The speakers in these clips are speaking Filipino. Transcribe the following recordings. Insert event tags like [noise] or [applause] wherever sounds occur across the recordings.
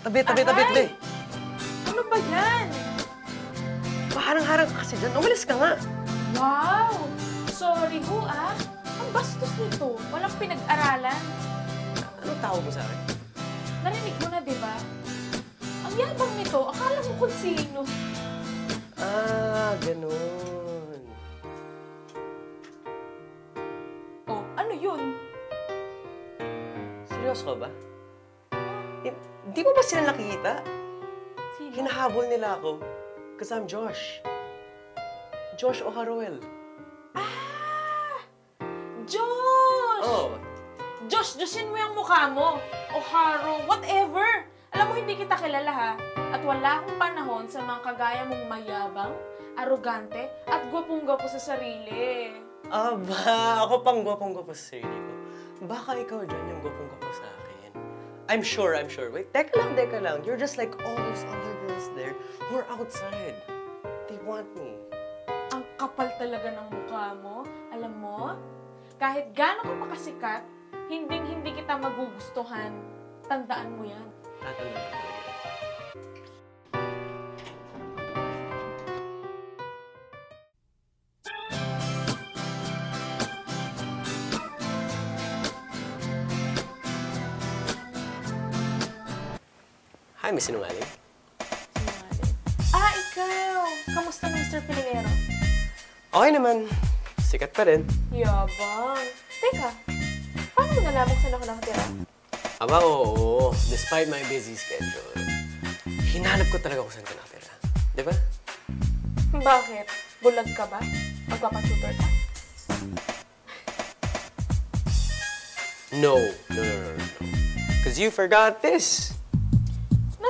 Tabi, tabi, tabi, tabi. Ano ba yan? Paharang-harang ka kasi dyan. Umalis ka nga. Wow! Sorry ho ah. Ang bastos nito. Walang pinag-aralan. Anong tawag mo sa akin? Narinig mo na, di ba? Ang yabang nito. Akala mo kung sino. Ah, ganun. Oh, ano yun? Seryoso ka ba? Hin- Hindi mo ba sila nakikita? Sino? Hinahabol nila ako. Because I'm Josh. Josh Oharoel. Ah! Josh! Oh, Josh, Joshin mo yung mukha mo. O Haro, whatever. Alam mo, hindi kita kilala ha. At wala akong panahon sa mga kagaya mong mayabang, arogante, at gwapong-gwapo sa sarili. aba, ako pang gwapong-gwapo sa sarili ko. Baka ikaw dyan yung gwapong-gwapo sa. I'm sure, I'm sure. Wait, teka lang, teka lang. You're just like all those other girls there who are outside. They want me. Ang kapal talaga ng mukha mo. Alam mo, kahit gaano ka makasikat, hinding-hindi kita magugustuhan. Tandaan mo yan. Tatanda ka talaga. Hi, Miss Sinungaling. Sinungaling. Ah, ikaw! Kamusta, Mr. Pilingero? Okay naman. Sikat pa rin. Yabang. Teka, paano mo nalaman saan ako nakatira? Aba, oo. Despite my busy schedule, hinanap ko talaga kung saan ka nakatira. Di ba? Bakit? Bulag ka ba? Magpapatutor ka? No. No, no, no, no. Because you forgot this.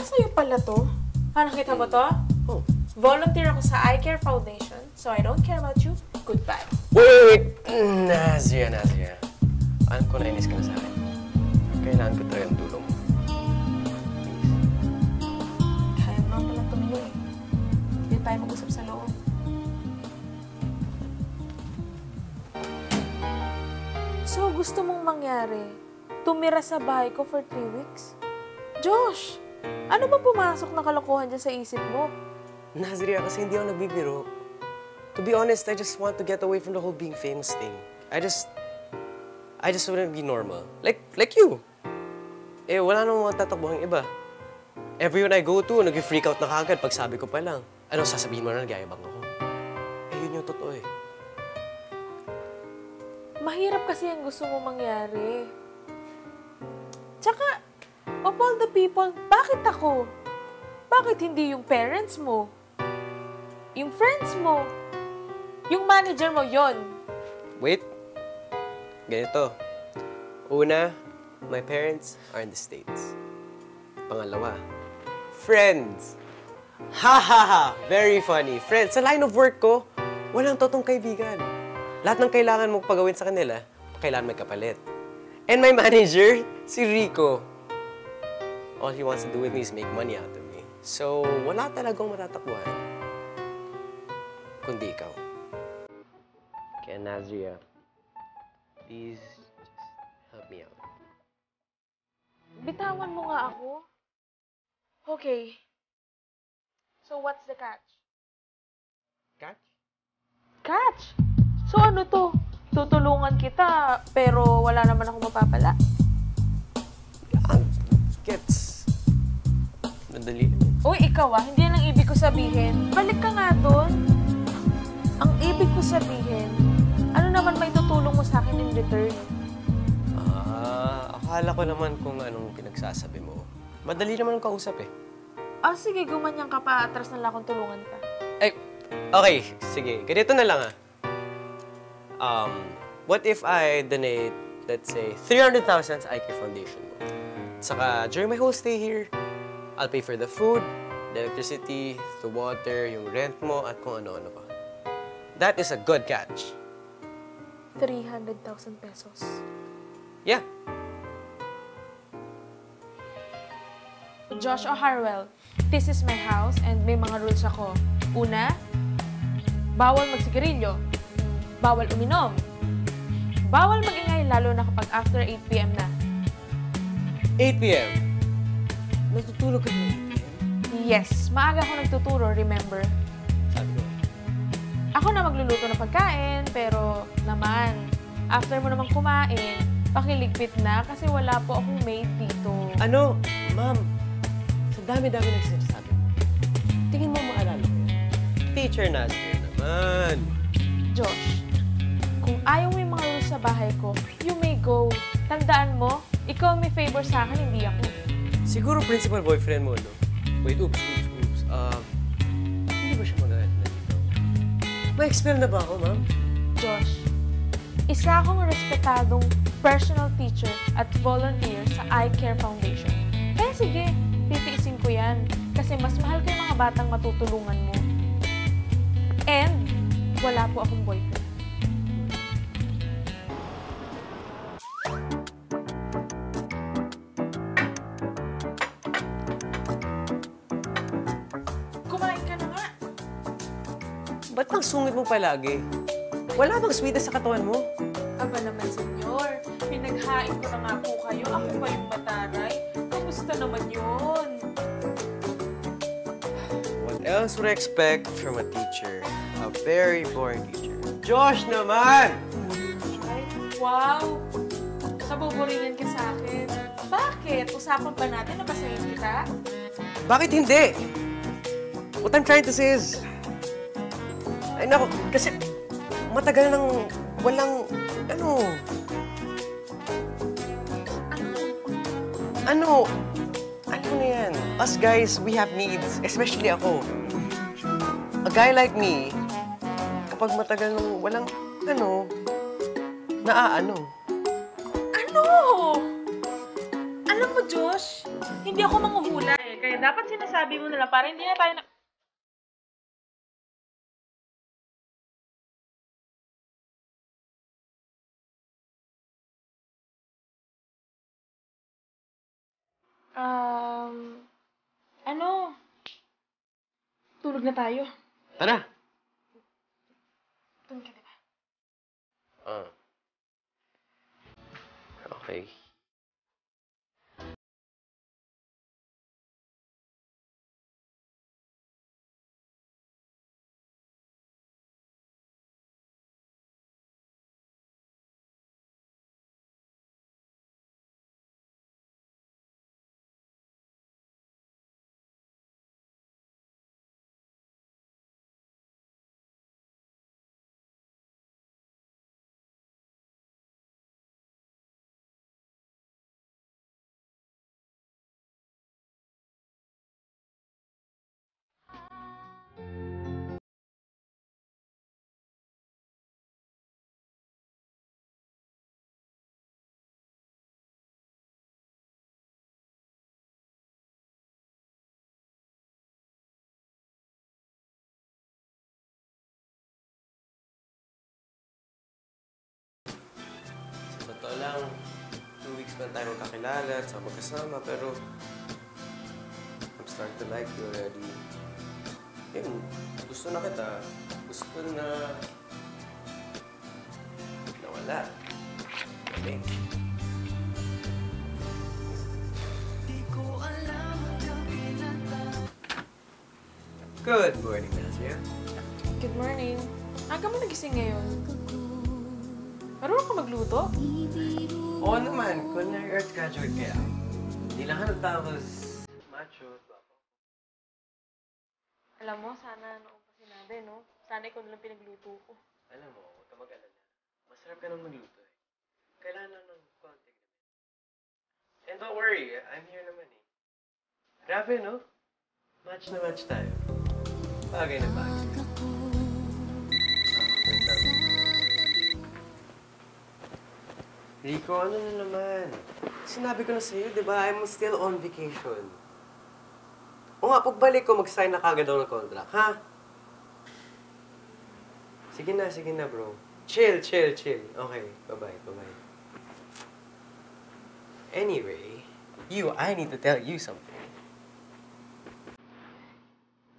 Nasa'yo pala to. Ah, nakita mo to? Oh. Volunteer ako sa Eye Care Foundation, so I don't care about you. Goodbye. Wait, wait, wait. Mm, Nazia, Nazia. Alam ko na inis ka na sa akin. Kailangan ko talaga ng tulong mo. Please. Kaya naman pala tumilo eh. Hindi tayo mag-usap sa loob. So, gusto mong mangyari? Tumira sa bahay ko for three weeks? Josh! Ano ba pumasok na kalokohan dyan sa isip mo? Nazria, kasi hindi ako nagbibiro. To be honest, I just want to get away from the whole being famous thing. I just... I just to be normal. Like, like you. Eh, wala namang matatakbuhang iba. Everyone I go to, nag-freak out na kagad pag sabi ko pa lang. Ano, sasabihin mo na nagyayabang ako. Eh, yun yung totoo eh. Mahirap kasi ang gusto mo mangyari. Tsaka, of all the people, bakit ako? Bakit hindi yung parents mo? Yung friends mo? Yung manager mo, yon. Wait. Ganito. Una, my parents are in the States. Pangalawa, friends. Ha ha ha! Very funny. Friends, sa line of work ko, walang totong kaibigan. Lahat ng kailangan mong pagawin sa kanila, kailangan may kapalit. And my [laughs] manager, si Rico. All he wants to do with me is make money out of me. So, wala talagang matatakbuhan. Kundi ikaw. Kaya Nazria, please just help me out. Bitawan mo nga ako. Okay. So, what's the catch? Catch? Catch? So, ano to? Tutulungan kita, pero wala naman ako mapapala. Ah, gets. Madali. Uy, ikaw ah, hindi yan ang ibig ko sabihin. Balik ka nga doon. Ang ibig ko sabihin, ano naman may tutulong mo sa akin in return? Ah, akala ko naman kung anong pinagsasabi mo. Madali naman ang kausap eh. Ah, sige, gumanyan ka pa, atras na lang akong tulungan ka. Ay, okay, sige. Ganito na lang ah. Um, what if I donate, let's say, 300,000 sa IK Foundation mo? Saka, during my whole stay here, I'll pay for the food, the electricity, the water, yung rent mo, at kung ano-ano pa. That is a good catch. 300,000 pesos. Yeah. Josh O'Harwell, this is my house and may mga rules ako. Una, bawal magsigarilyo. Bawal uminom. Bawal magingay lalo na kapag after 8pm na. 8 p.m. Natutulog ka na Yes, maaga ako nagtuturo, remember? Sabi ko. Ako na magluluto ng pagkain, pero naman, after mo naman kumain, pakiligpit na kasi wala po akong maid dito. Ano? Ma'am, sa dami-dami ng sinasabi mo. Tingin mo maalala ko yan. Teacher Nasir naman. Josh, kung ayaw mo yung mga rules sa bahay ko, you may go. Tandaan mo, ikaw may favor sa akin, hindi ako. Siguro principal boyfriend mo, no? Wait, oops, oops, oops. Um, hindi ba siya magalit na dito? Ma-expel na ba ako, ma'am? Josh, isa akong respetadong personal teacher at volunteer sa Eye Care Foundation. Kaya sige, titiisin ko yan kasi mas mahal ko yung mga batang matutulungan mo. And, wala po akong boyfriend. Sungit mo palagi? Wala bang sweetness sa katawan mo? Aba naman, senyor. Pinaghain ko na nga po kayo. Ako ba yung mataray? Kamusta naman yun? What else would I expect from a teacher? A very boring teacher. Josh naman! Ay, wow! Nabuburingan ka sa akin. Bakit? Usapan ba natin na basahin kita? Bakit hindi? What I'm trying to say is... Ay nako, kasi matagal nang walang... Ano? Ano? Ano na yan? Us guys, we have needs. Especially ako. A guy like me, kapag matagal nang walang... Ano? Naaano? Ano? Alam mo, Josh, hindi ako manghuhula eh. Kaya dapat sinasabi mo na lang para hindi na tayo na... Um, ano? Tulog na tayo. Tara! Tulog ka, diba? Ah. Okay. Lang, two weeks pa tayo magkakilala at sa magkasama, pero I'm starting to like you already. Yun, gusto na kita. Gusto na... nawala. Galing. Good morning, Nazia. Good morning. Aga mo nagising ngayon. Marunong ka magluto? Oo naman, culinary arts graduate kaya. Hindi lang hanap tapos macho. Alam mo, sana noong pa sinabi, no? Sana ikaw nalang pinagluto ko. Alam mo, huwag ka mag-alala. Masarap ka nang magluto eh. Kailangan lang ng konting And don't worry, I'm here naman eh. Grabe, no? Match na match tayo. Bagay na bagay. Rico, ano na naman? Sinabi ko na sa'yo, di ba? I'm still on vacation. O nga, pagbalik ko, mag-sign na kagad ako ng contract, ha? Sige na, sige na, bro. Chill, chill, chill. Okay, bye-bye, bye-bye. Anyway, you, I need to tell you something.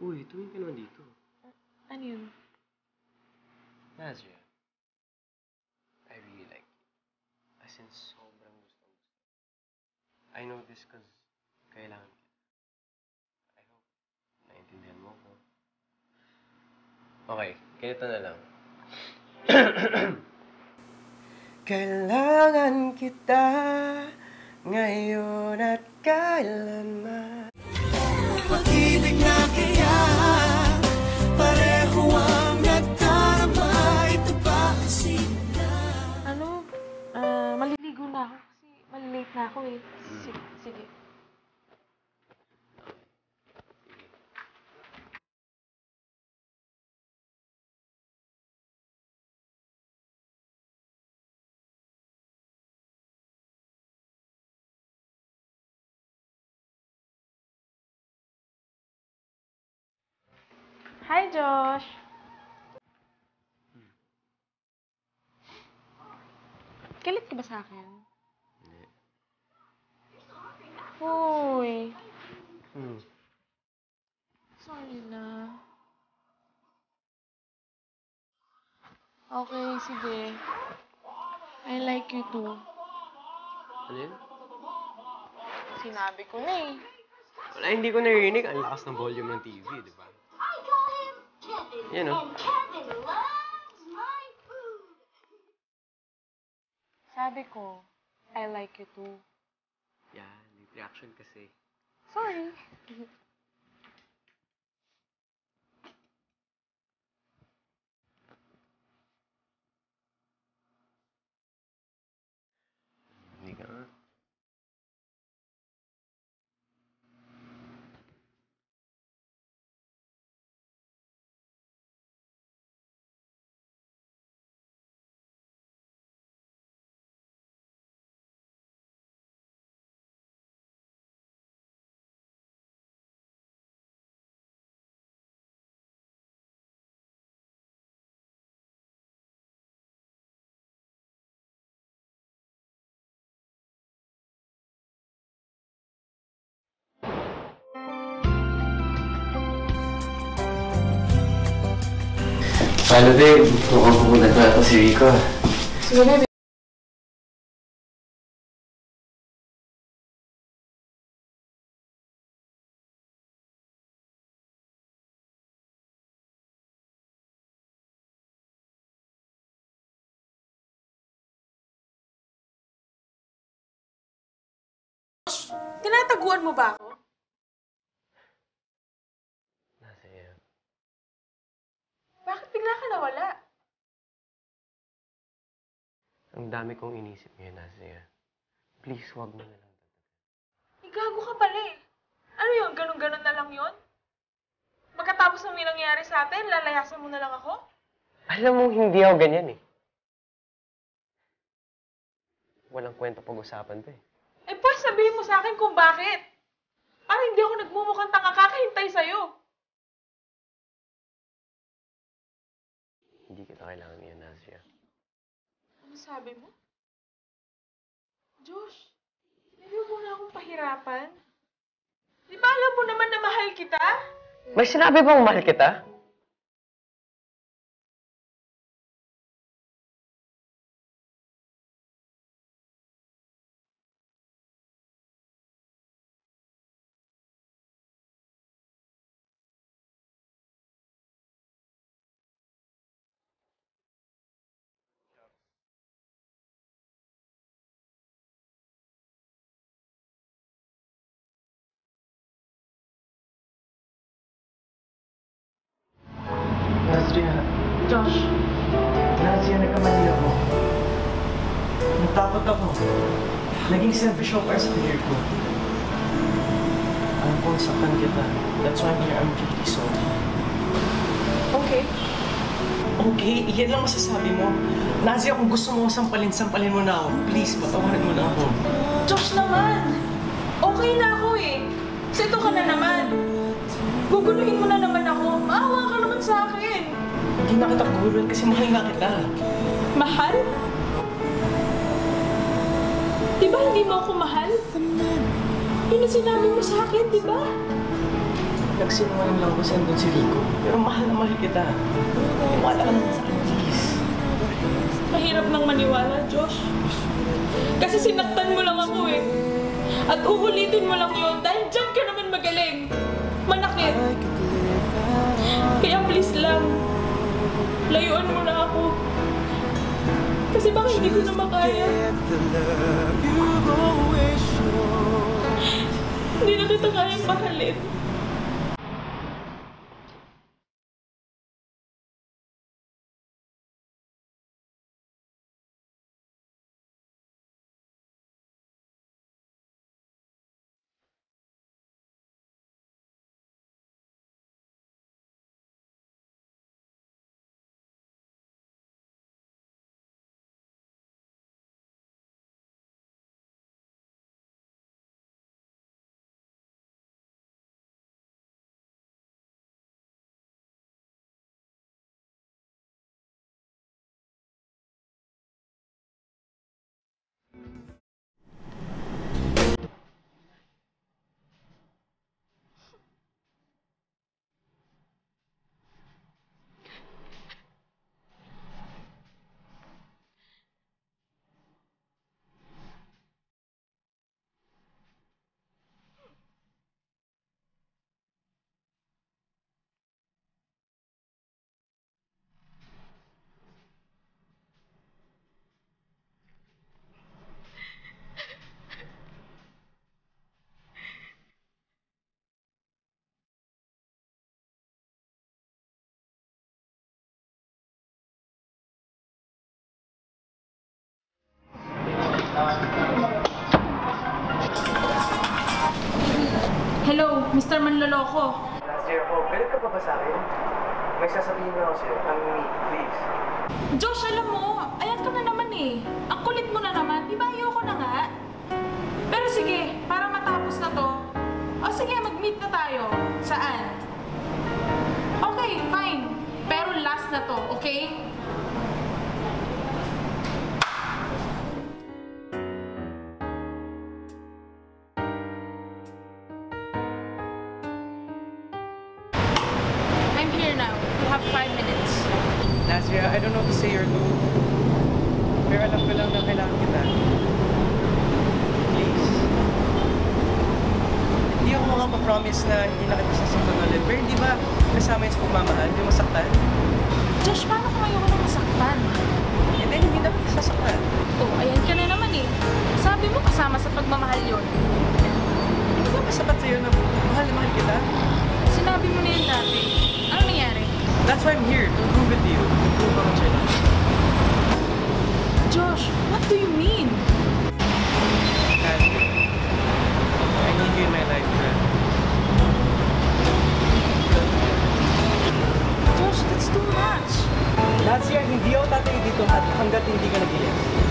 Uy, tumingin ka naman dito. Ano yun? Nazria, I know this cause kailangan kita. I hope naiintindihan mo ko. Okay, ganito na lang. [clears throat] kailangan kita ngayon at kailanman. Pag-ibig na kaya pareho ang nagdarama ito ba kasi na? Ano? Uh, maliligo na ako kasi malilate na ako eh. Sige, sige. Hi, Josh! Galit ka ba sa akin? Hoy, Hmm. sorry na. Okay, sige. I like you too. Ano yun? Sinabi ko na eh. Wala, hindi ko naririnig. Ang lakas ng volume ng TV, di ba? Yan, oh. My food. Sabi ko, I like you too. Yan, reaction kasi. Sorry. [laughs] Paano, babe? Mukhang pupunta na ata si Rico. Sige, baby. Tinataguan mo ba ako? Bakit bigla ka nawala? Ang dami kong inisip ngayon, iyo. Please, wag mo na lang. Igago ka pala eh. Ano yun? Ganon-ganon na lang yun? Pagkatapos ng may nangyari sa atin, lalayasan mo na lang ako? Alam mo, hindi ako ganyan eh. Walang kwento pag-usapan to eh. Eh, pues, sabihin mo sa akin kung bakit. Para hindi ako nagmumukhang tanga kakahintay sa'yo. Hindi kita kailangan ngayon, Nazia. Ano sabi mo? Josh, hindi mo na akong pahirapan. Di ba alam mo naman na mahal kita? May sinabi bang mahal kita? Josh, Nazria, nagkamali ako. Natakot ako. Naging selfish ako para sa career ko. Alam ko, saktan kita. That's why I'm here. I'm really sorry. okay. Okay, yan lang masasabi mo. Nazia, kung gusto mo sampalin, sampalin mo na ako. Please, patawarin mo na ako. Josh naman! Okay na ako eh. Sito ka na naman. Guguluhin mo na naman ako. Maawa ka naman sa akin. Hindi na kita guluhan kasi mahal nga kita. Mahal? Di ba hindi mo ako mahal? Yun ang sinabi mo sa akin, di ba? Nagsinungaling lang ako sa andun si Rico. Pero mahal na mahal kita. Wala ka naman sa akin, please. Mahirap nang maniwala, Josh. Kasi sinaktan mo lang ako eh. At uulitin mo lang yun dahil dyan ka naman magaling. Manakit. Kaya please lang, layuan mo na ako. Kasi baka hindi ko na makaya. Hindi na kita kayang mahalin. Mr. Manloloko. Nazir po, galit ka pa ba sa akin? May sasabihin na ako sa'yo. With me, please. Josh, alam mo, ayan ka na naman eh. Ang kulit mo na naman, di ba ayoko na nga? Pero sige, para matapos na to, o sige, mag-meet na tayo. Saan? Okay, fine. Pero last na to, okay? Makapapromise na hindi na kita sasaktan ulit. Pero hindi ba kasama yun sa pagmamahal? Yung masaktan? Josh, paano kung ayoko na masaktan? And then hindi na kita sasaktan. Oh, ayan ka na naman eh. Sabi mo kasama sa pagmamahal yon. Hindi ba masapat sa'yo na mahal na mahal kita? Sinabi mo na yun dati. Ano nangyari? That's why I'm here, to prove it to you. To prove ako sa'yo. Josh, what do you mean? Nazir, I need you in my life, too much. Nazir, hindi ako tatayo dito at hanggat hindi ka nag-yes.